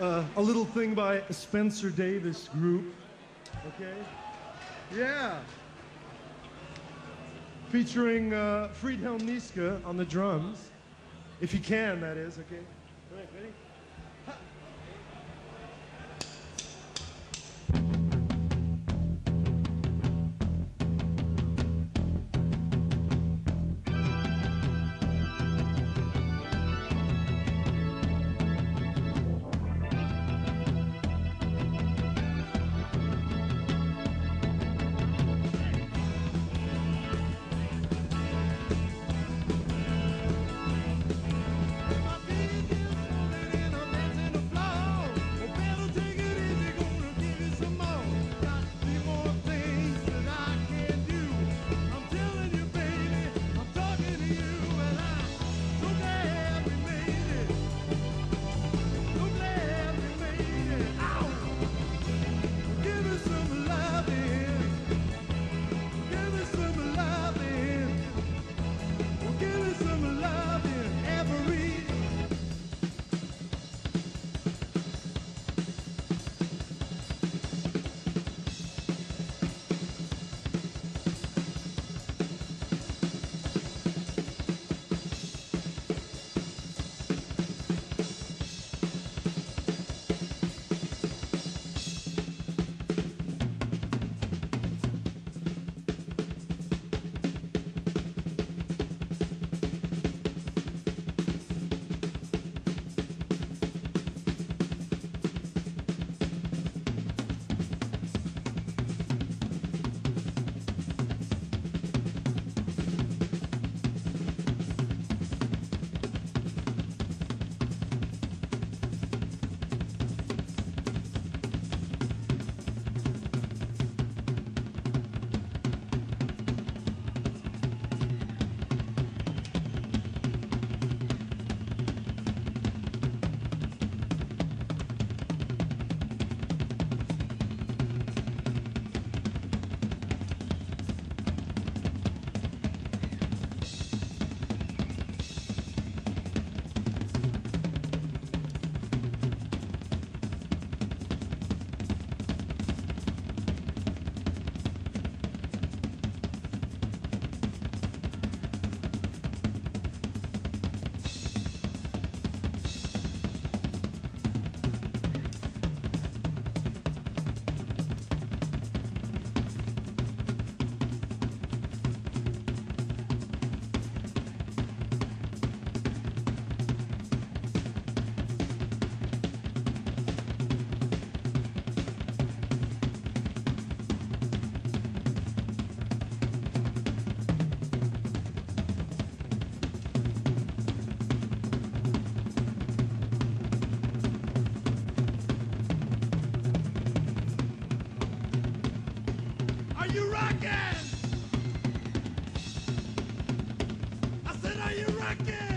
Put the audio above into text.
uh, a little thing by Spencer Davis Group. Okay? Yeah. Featuring uh, Friedhelm Nieske on the drums. If you can, that is, okay? All right, ready? rocking? I said, are you rocking?